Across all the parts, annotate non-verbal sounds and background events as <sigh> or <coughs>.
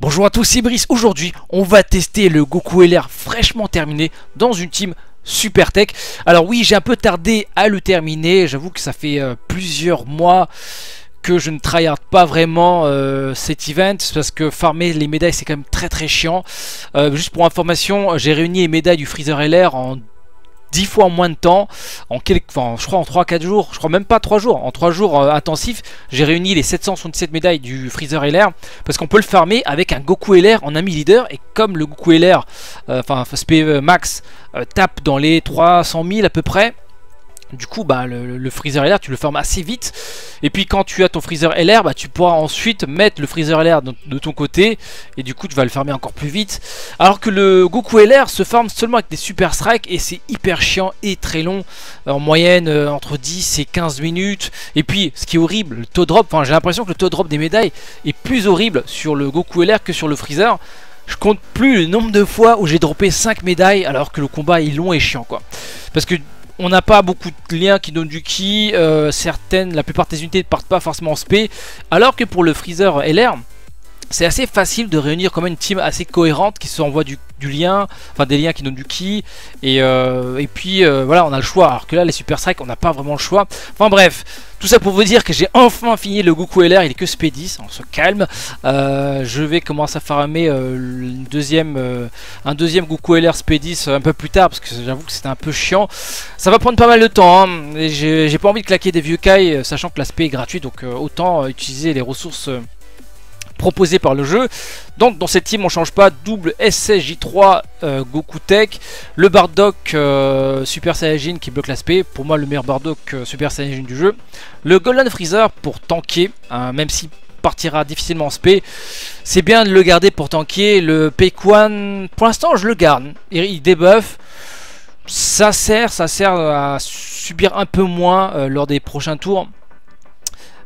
Bonjour à tous, c'est Brice. Aujourd'hui, on va tester le Goku LR fraîchement terminé dans une team Super Tech. Alors oui, j'ai un peu tardé à le terminer. J'avoue que ça fait euh, plusieurs mois que je ne tryhard pas vraiment euh, cet event parce que farmer les médailles c'est quand même très très chiant. Euh, juste pour information, j'ai réuni les médailles du Freezer LR en 10 fois moins de temps, en quelques, enfin, je crois en 3-4 jours, je crois même pas 3 jours, en 3 jours euh, intensifs, j'ai réuni les 767 médailles du Freezer LR, parce qu'on peut le farmer avec un Goku LR en ami leader, et comme le Goku LR, euh, enfin SP Max, euh, tape dans les 300 000 à peu près, du coup, bah, le, freezer LR, tu le fermes assez vite. Et puis quand tu as ton freezer LR, bah, tu pourras ensuite mettre le freezer LR de, ton côté. Et du coup, tu vas le fermer encore plus vite. Alors que le Goku LR se forme seulement avec des super strikes. Et c'est hyper chiant et très long. En moyenne, euh, entre 10 et 15 minutes. Et puis, ce qui est horrible, le taux drop. Enfin, j'ai l'impression que le taux drop des médailles est plus horrible sur le Goku LR que sur le freezer. Je compte plus le nombre de fois où j'ai droppé 5 médailles alors que le combat est long et chiant quoi. Parce que on n'a pas beaucoup de liens qui donnent du ki, euh, certaines, la plupart des unités ne partent pas forcément en SP, alors que pour le Freezer LR, c'est assez facile de réunir comme une team assez cohérente qui se envoie du, lien, enfin des liens qui donnent du ki, et, euh, puis euh, voilà, on a le choix, alors que là les Super Strike, on n'a pas vraiment le choix. Enfin bref, tout ça pour vous dire que j'ai enfin fini le Goku LR, il est que SP10, on se calme. Euh, je vais commencer à farmer un deuxième Goku LR SP10 un peu plus tard, parce que j'avoue que c'était un peu chiant. Ça va prendre pas mal de temps, hein, j'ai pas envie de claquer des vieux Kai, sachant que l'aspect est gratuit, donc autant utiliser les ressources proposé par le jeu. Donc dans cette team on change pas, double SSJ3 euh, Goku Tech, le Bardock euh, Super Saiyajin qui bloque l'aspect, pour moi le meilleur Bardock euh, Super Saiyajin du jeu, le Golden Freezer pour tanker, hein, même si partira difficilement en SP, c'est bien de le garder pour tanker, le Pequan pour l'instant je le garde, il, il ça sert, ça sert à subir un peu moins lors des prochains tours.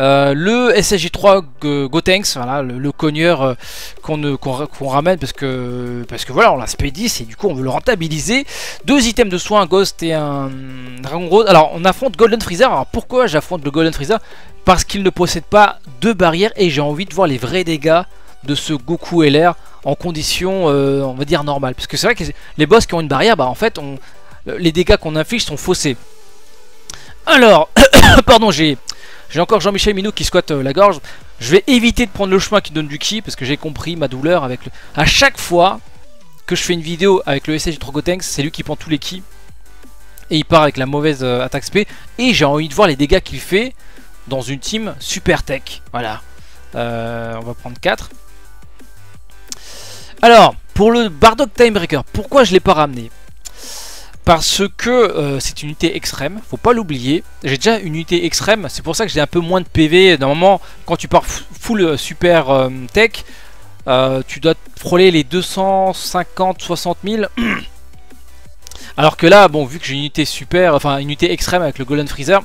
Euh, le SSJ3 Gotenks, voilà, le, cogneur euh, qu'on ramène parce que, parce que voilà, on l'a SP10 et du coup on veut le rentabiliser. Deux items de soins, Ghost et un Dragon Rose. Alors on affronte Golden Freezer. Alors pourquoi j'affronte le Golden Freezer? Parce qu'il ne possède pas de barrière et j'ai envie de voir les vrais dégâts de ce Goku LR en conditions, euh, on va dire, normales. Parce que c'est vrai que les boss qui ont une barrière, bah en fait, les dégâts qu'on inflige sont faussés. Alors, <coughs> pardon, j'ai j'ai encore Jean-Michel Minou qui squatte euh, la gorge. Je vais éviter de prendre le chemin qui donne du ki parce que j'ai compris ma douleur avec le... À chaque fois que je fais une vidéo avec le SSJ Trogotanks, c'est lui qui prend tous les ki. Et il part avec la mauvaise euh, attaque SP. Et j'ai envie de voir les dégâts qu'il fait dans une team super tech. Voilà. Euh, on va prendre 4. Alors, pour le Bardock Timebreaker, pourquoi je l'ai pas ramené? Parce que euh, c'est une unité extrême, faut pas l'oublier. J'ai déjà une unité extrême, c'est pour ça que j'ai un peu moins de PV. Normalement, quand tu pars full euh, super euh, tech, tu dois frôler les 250, 60 000. Alors que là, bon, vu que j'ai une unité super, enfin une unité extrême avec le Golden Freezer,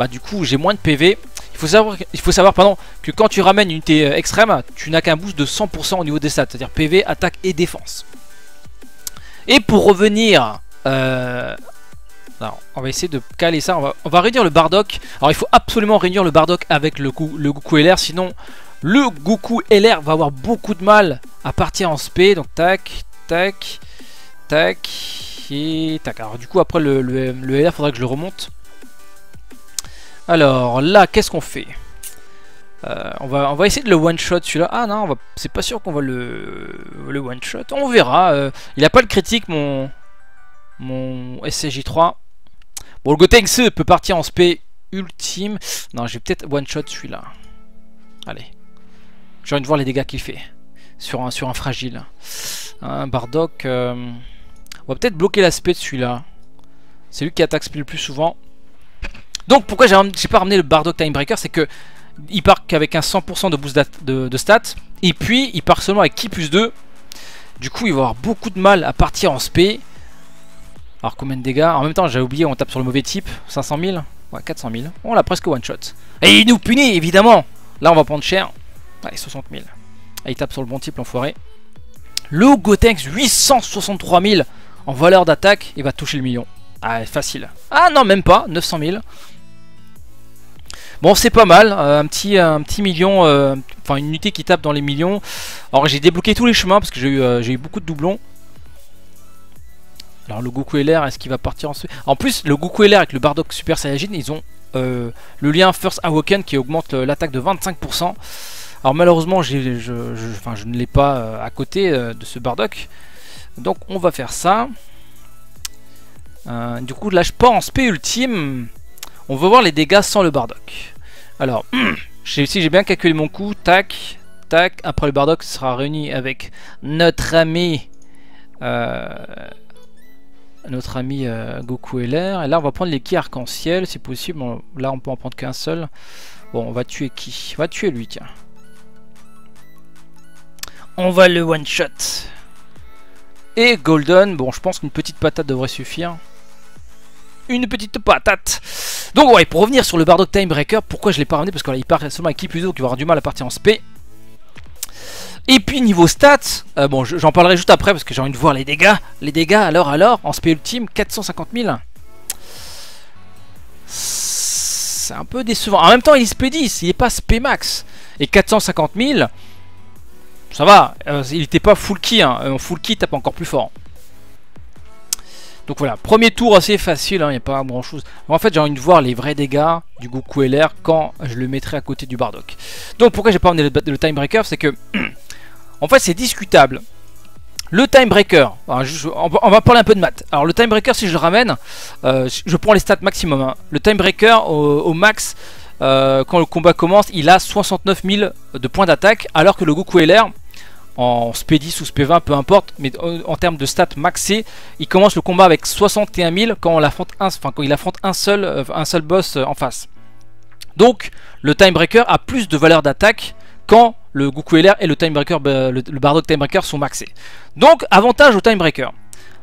bah du coup j'ai moins de PV. Il faut savoir, il faut savoir que quand tu ramènes une unité extrême, tu n'as qu'un boost de 100% au niveau des stats, c'est-à-dire PV, attaque et défense. Et pour revenir euh, on va essayer de caler ça. On va, réduire le Bardock. Alors il faut absolument réduire le Bardock avec le, Goku LR. Sinon, le Goku LR va avoir beaucoup de mal à partir en SP. Donc tac, tac, tac et tac. Alors du coup après le, LR, faudrait que je le remonte. Alors là, qu'est-ce qu'on fait? Euh, on, va, on va essayer de le one-shot celui-là. Ah non, c'est pas sûr qu'on va le, le one-shot. On verra. Euh, il a pas le critique, mon, mon SCJ3. Bon, le Gotenks peut partir en SP ultime. Non, je vais peut-être one-shot celui-là. Allez. J'ai envie de voir les dégâts qu'il fait. Sur un, fragile. Un Bardock. Euh, on va peut-être bloquer l'aspect de celui-là. C'est lui qui attaque le plus souvent. Donc pourquoi j'ai pas ramené le Bardock Timebreaker C'est que il part qu'avec un 100% de boost de, stats. Et puis il part seulement avec qui plus 2. Du coup il va avoir beaucoup de mal à partir en SP. Alors combien de dégâts En même temps, j'ai oublié, on tape sur le mauvais type. 500 000 Ouais, 400 000. On l'a presque one shot. Et il nous punit, évidemment Là, on va prendre cher. Allez, 60 000. Et il tape sur le bon type, l'enfoiré. Le Gotenks, 863 000 en valeur d'attaque. Il va toucher le million. Ah, facile. Ah non, même pas. 900 000. Bon, c'est pas mal, euh, un, petit, un petit million, euh, enfin une unité qui tape dans les millions. Alors j'ai débloqué tous les chemins parce que j'ai euh, eu beaucoup de doublons. Alors le Goku LR, est-ce qu'il va partir en... En plus, le Goku LR avec le Bardock Super Saiyajin, ils ont le lien First Awoken qui augmente l'attaque de 25%. Alors malheureusement, je, ne l'ai pas à côté de ce Bardock. Donc on va faire ça. du coup, là je pense P ultime. On va voir les dégâts sans le Bardock. Alors, <clears throat> si j'ai bien calculé mon coup, tac, tac. Après le Bardock sera réuni avec notre ami, euh, notre ami euh, Goku LR. Et là, on va prendre les ki arc-en-ciel, si possible. là, on peut en prendre qu'un seul. Bon, on va tuer qui? On va tuer lui, tiens. On va le one-shot. Et Golden, bon, je pense qu'une petite patate devrait suffire une petite patate. Donc ouais, pour revenir sur le Bardock Timebreaker, pourquoi je l'ai pas ramené? Parce qu'il part seulement avec plutôt qui va avoir du mal à partir en SP. Et puis niveau stats, euh, bon j'en parlerai juste après parce que j'ai envie de voir les dégâts. Les dégâts alors alors, en SP ultime, 450 000. C'est un peu décevant. En même temps il est SP 10, il est pas SP max. Et 450 000, ça va, euh, il était pas full key, hein. Euh, full key tape encore plus fort. Donc voilà, premier tour assez facile, il hein, n'y a pas grand chose. En fait, j'ai envie de voir les vrais dégâts du Goku LR quand je le mettrai à côté du Bardock. Donc pourquoi j'ai pas emmené le, Time Breaker C'est que, <clears throat> en fait, c'est discutable. Le Time Breaker, on va parler un peu de maths. Alors le Time Breaker, si je le ramène, euh, je prends les stats maximum. Hein. Le Time Breaker au, max, euh, quand le combat commence, il a 69 000 de points d'attaque, alors que le Goku LR, en SP10 ou SP20, peu importe, mais en, termes de stats maxés, il commence le combat avec 61 000 quand, il affronte un seul, euh, boss euh, en face. Donc, le Timebreaker a plus de valeur d'attaque quand le Goku LR et le Timebreaker, bah, le, le Bardock Timebreaker sont maxés. Donc, avantage au Timebreaker.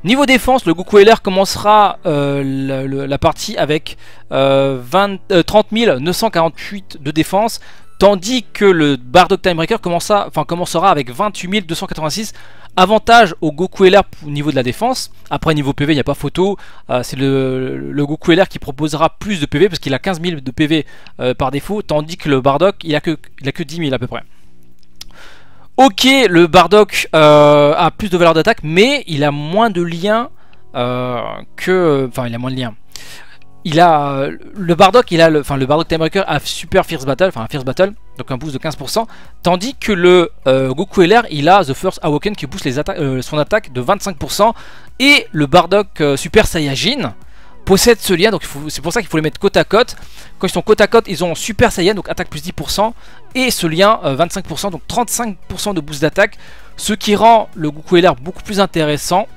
Niveau défense, le Goku LR commencera euh, la, partie avec 20, 30 948 de défense, Tandis que le Bardock Timebreaker commencera avec 28 286. Avantage au Goku LR au niveau de la défense. Après, niveau PV, il n'y a pas photo. Euh, c'est le, Goku LR qui proposera plus de PV parce qu'il a 15 000 de PV euh, par défaut. Tandis que le Bardock, il a que, il a que 10 000 à peu près. Ok, le Bardock euh, a plus de valeur d'attaque, mais il a moins de liens que... Enfin, il a moins de liens il a le Bardock, il a le, enfin le Bardock Timebreaker a super Fierce Battle, enfin Fierce Battle, donc un boost de 15%, tandis que le euh, Goku LR, il a The First Awoken qui booste euh, son attaque de 25%, et le Bardock euh, Super Saiyajin possède ce lien, donc c'est pour ça qu'il faut les mettre côte à côte. Quand ils sont côte à côte, ils ont Super Saiyan, donc attaque plus 10%, et ce lien 25%, donc 35% de boost d'attaque, ce qui rend le Goku LR beaucoup plus intéressant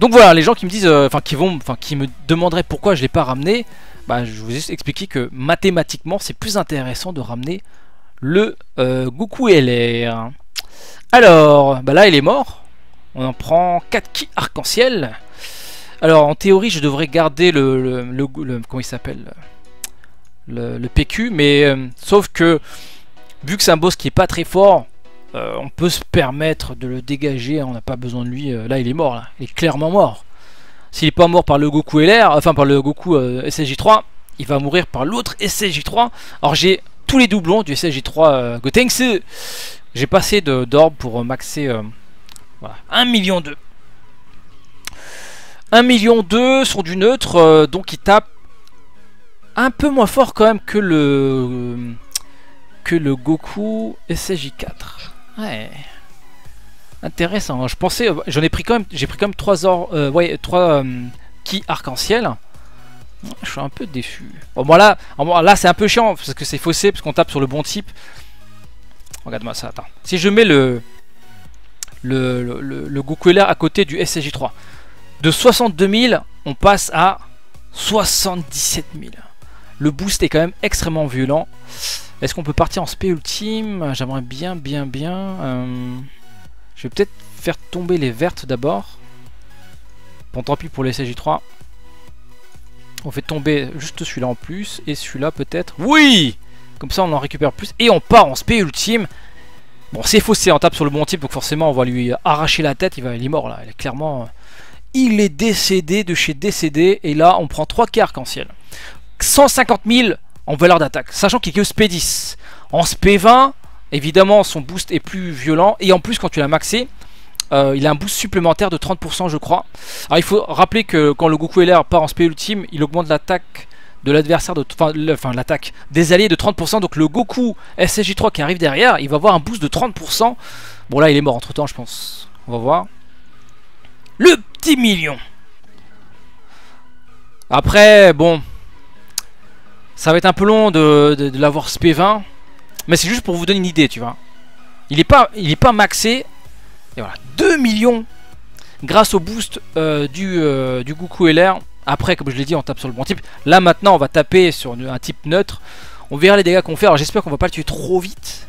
donc voilà, les gens qui me disent, euh, enfin qui vont, enfin qui me demanderaient pourquoi je l'ai pas ramené, bah je vous ai expliqué que mathématiquement c'est plus intéressant de ramener le euh, Goku LR. Alors, bah là il est mort. On en prend 4 ki arc-en-ciel. Alors en théorie je devrais garder le, le, comment il s'appelle le, PQ, mais euh, sauf que vu que c'est un boss qui est pas très fort, euh, on peut se permettre de le dégager, on n'a pas besoin de lui. Euh, là, il est mort, il est clairement mort. S'il n'est pas mort par le Goku LR, enfin par le Goku euh, SSJ3, il va mourir par l'autre SSJ3. Alors j'ai tous les doublons du SSJ3 Gotenks. J'ai passé d'orbe pour maxer voilà, 1 million 2. 1 million 2 sont du neutre, donc il tape un peu moins fort quand même que le que le Goku SSJ4. Ouais. Intéressant. Je pensais, j'en ai pris quand même, j'ai pris quand même 3 or, euh, ouais, 3 euh, ki arc-en-ciel. Je suis un peu déçu. Bon, voilà, là c'est un peu chiant parce que c'est faussé parce qu'on tape sur le bon type. Regarde-moi ça, attends. Si je mets le le, le, Goku LR à côté du SSJ3, de 62 000, on passe à 77 000. Le boost est quand même extrêmement violent. Est-ce qu'on peut partir en spé ultime? J'aimerais bien, bien, bien. Euh, je vais peut-être faire tomber les vertes d'abord. Bon, tant pis pour les SJ3. On fait tomber juste celui-là en plus. Et celui-là peut-être. Oui Comme ça on en récupère plus. Et on part en spé ultime. Bon, c'est faussé, on tape sur le bon type. Donc forcément on va lui arracher la tête. Il, va, il est mort là. Il est clairement... Il est décédé de chez décédé. Et là on prend 3 quarts arc-en-ciel. 150 000 en valeur d'attaque, sachant qu'il est que SP10. En SP20, évidemment, son boost est plus violent, et en plus, quand tu l'as maxé, euh, il a un boost supplémentaire de 30% je crois. Alors il faut rappeler que quand le Goku LR part en SP ultime, il augmente l'attaque de l'adversaire, de enfin l'attaque des alliés de 30%. Donc le Goku SSJ3 qui arrive derrière, il va avoir un boost de 30%. Bon là il est mort entre temps je pense. On va voir. Le petit million. Après bon, ça va être un peu long de, l'avoir SP20. Mais c'est juste pour vous donner une idée tu vois. Il est pas, il est pas maxé et voilà, 2 millions grâce au boost euh, du, euh, du Goku LR. Après, comme je l'ai dit, on tape sur le bon type. Là, maintenant, on va taper sur un type neutre. On verra les dégâts qu'on fait. Alors, j'espère qu'on va pas le tuer trop vite.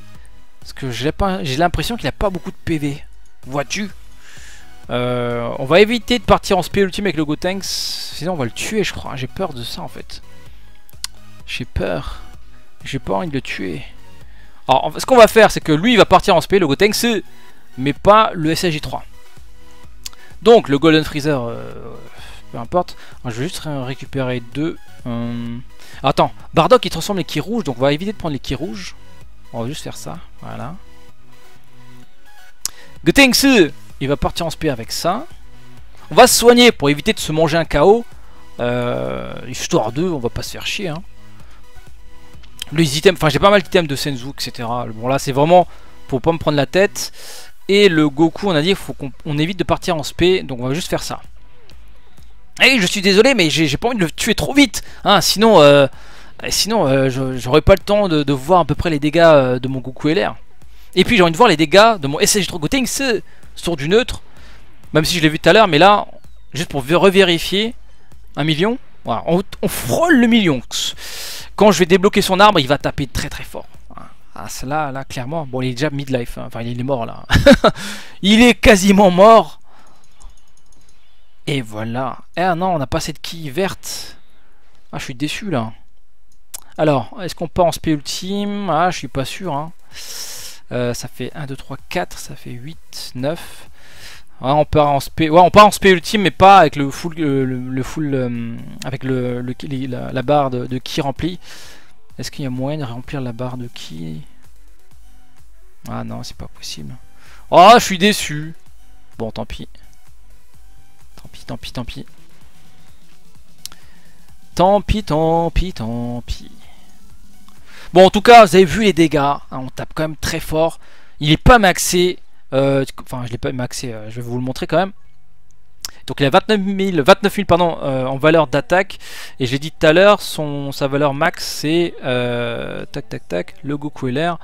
Parce que j'ai l'impression qu'il a pas beaucoup de PV. Vois-tu? Euh, On va éviter de partir en spé ultime avec le Gotenks. Sinon, on va le tuer, je crois. J'ai peur de ça, en fait. J'ai peur. J'ai pas envie de le tuer. Alors, ce qu'on va faire, c'est que lui, il va partir en spé, le Gotenks mais pas le SSJ3. Donc le Golden Freezer, euh, peu importe. je vais juste récupérer deux. Euh, attends, Bardock il transforme les ki rouges, donc on va éviter de prendre les ki rouges. On va juste faire ça, voilà. Gutengsu, il va partir en spé avec ça. On va se soigner pour éviter de se manger un KO. Euh, histoire 2, on va pas se faire chier. Hein. Les items, enfin j'ai pas mal d'items de Senzu, etc. Bon là c'est vraiment pour pas me prendre la tête. Et le Goku, on a dit faut qu'on évite de partir en spé, donc on va juste faire ça. Et je suis désolé, mais j'ai pas envie de le tuer trop vite, hein, sinon, euh, sinon euh, j'aurais pas le temps de, voir à peu près les dégâts euh, de mon Goku LR. Et puis j'ai envie de voir les dégâts de mon SSJ3 Gotenks sur du neutre, même si je l'ai vu tout à l'heure, mais là, juste pour revérifier, un million, on frôle le million. Quand je vais débloquer son arbre, il va taper très très fort. Ah, cela, là, clairement. Bon, il est déjà midlife. Hein. Enfin, il est mort, là. <laughs> il est quasiment mort. Et voilà. Eh non, on n'a pas cette quille verte. Ah, je suis déçu, là. Alors, est-ce qu'on part en spé ultime? Ah, je suis pas sûr. Hein. Euh, ça fait 1, 2, 3, 4. Ça fait 8, 9. On part en spé. Ouais, on part en spé ultime, mais pas avec le full, le, full, euh, avec le, la, barre de, de qui remplie. Est-ce qu'il y a moyen de remplir la barre de qui Ah non, c'est pas possible. Oh, je suis déçu. Bon, tant pis. Tant pis, tant pis, tant pis. Tant pis, tant pis, tant pis. Bon, en tout cas, vous avez vu les dégâts. Hein, on tape quand même très fort. Il est pas maxé. Euh, enfin, je l'ai pas maxé. Euh, je vais vous le montrer quand même. Donc il a 29 000, 29 pardon, euh, en valeur d'attaque. Et j'ai dit tout à l'heure, sa valeur max c'est euh, tac tac tac, le Goku LR.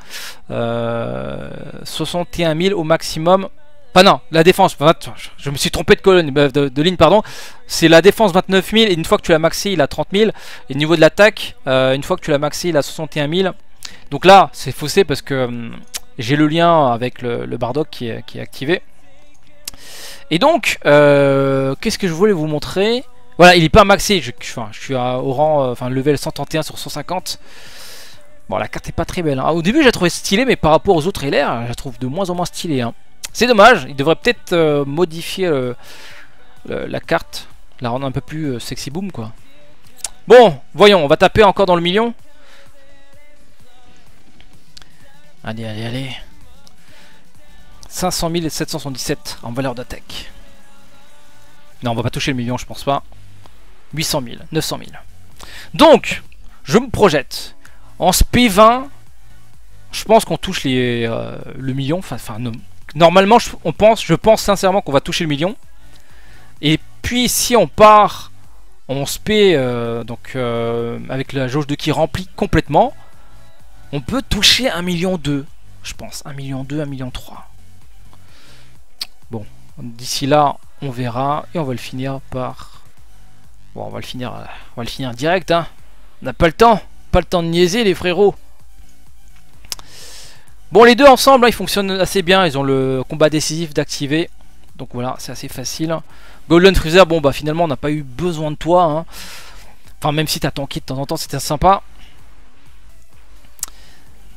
Euh, 61 000 au maximum. Enfin non, la défense, je me suis trompé de colonne, de, ligne pardon. C'est la défense 29 000 et une fois que tu l'as maxé il a 30 000. Et au niveau de l'attaque, une fois que tu l'as maxé il a 61 000. Donc là c'est faussé parce que hum, j'ai le lien avec le, Bardock qui est activé. Et donc, euh, qu'est-ce que je voulais vous montrer? Voilà, il est pas maxé, je, je suis à, au rang, euh, enfin level 131 sur 150. Bon, la carte est pas très belle. Hein. Au début, j'ai trouvé stylé, mais par rapport aux autres LR, je la trouve de moins en moins stylée. Hein. C'est dommage, il devrait peut-être euh, modifier la carte, la rendre un peu plus sexy boom, quoi. Bon, voyons, on va taper encore dans le million. Allez, allez, allez. 500 777 en valeur d'attaque. Non, on va pas toucher le million, je pense pas. 800 000, 900 000. Donc, je me projette. En SP20, je pense qu'on touche les, euh, le million. Enfin, normalement, je, on pense, je pense sincèrement qu'on va toucher le million. Et puis, si on part en SP, euh, donc euh, avec la jauge de qui remplie complètement, on peut toucher 1 million 2, je pense. 1 million 2, 1 million 3. Bon, d'ici là, on verra et on va le finir par. Bon, on va le finir, on va le finir direct. Hein. On n'a pas le temps, pas le temps de niaiser les frérots. Bon, les deux ensemble, hein, ils fonctionnent assez bien. Ils ont le combat décisif d'activer. Donc voilà, c'est assez facile. Golden Freezer, bon bah finalement on n'a pas eu besoin de toi. Hein. Enfin même si t'as tanké de temps en temps, c'était sympa.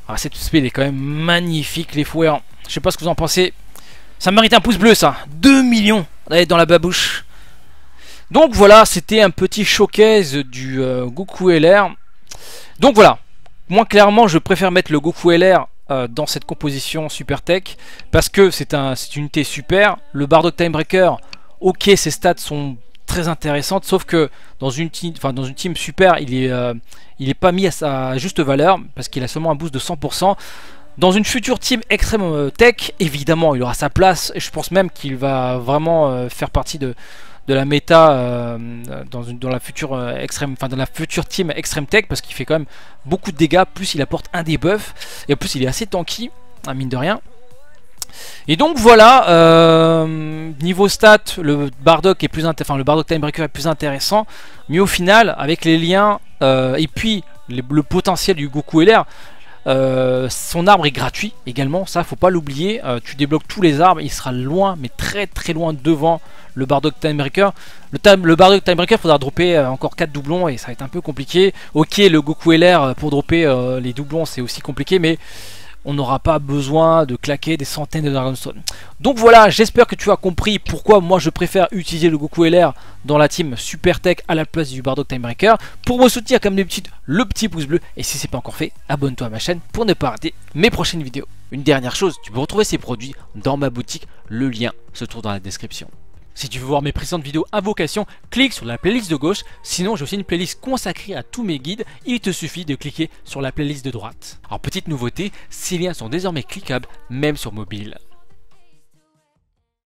Ah, cette spell est quand même magnifique les fouets. Je sais pas ce que vous en pensez. Ça mérite un pouce bleu ça 2 millions dans la babouche Donc voilà, c'était un petit showcase du euh, Goku LR. Donc voilà, moi clairement je préfère mettre le Goku LR euh, dans cette composition Super Tech parce que c'est un, une unité super. Le Bardock Timebreaker, ok ses stats sont très intéressantes sauf que dans une, team, enfin, dans une team super il est, euh, il est pas mis à sa juste valeur parce qu'il a seulement un boost de 100%. Dans une future team extrême euh, tech, évidemment, il aura sa place. Et je pense même qu'il va vraiment faire partie de, de la méta euh, dans, une, dans, la future euh, extrême, enfin dans la future team extreme tech parce qu'il fait quand même beaucoup de dégâts. Plus il apporte un debuff et en plus il est assez tanky, à mine de rien. Et donc voilà, euh, niveau stat, le Bardock est plus enfin le Bardock Timebreaker est plus intéressant, mais au final, avec les liens et puis le potentiel du Goku LR, euh, son arbre est gratuit également, ça faut pas l'oublier. Euh, tu débloques tous les arbres, il sera loin, mais très très loin devant le Bardock Timebreaker. Le, le Bardock Timebreaker faudra dropper euh, encore 4 doublons et ça va être un peu compliqué. Ok, le Goku LR pour dropper les doublons c'est aussi compliqué, mais on n'aura pas besoin de claquer des centaines de Dragonstone. Donc voilà, j'espère que tu as compris pourquoi moi je préfère utiliser le Goku LR dans la team Super Tech à la place du Bardock Timebreaker. Pour me soutenir comme d'habitude, le petit pouce bleu. Et si ce n'est pas encore fait, abonne-toi à ma chaîne pour ne pas rater mes prochaines vidéos. Une dernière chose, tu peux retrouver ces produits dans ma boutique, le lien se trouve dans la description. Si tu veux voir mes précédentes vidéos invocation, clique sur la playlist de gauche. Sinon, j'ai aussi une playlist consacrée à tous mes guides. Il te suffit de cliquer sur la playlist de droite. Alors, petite nouveauté, ces liens sont désormais cliquables, même sur mobile.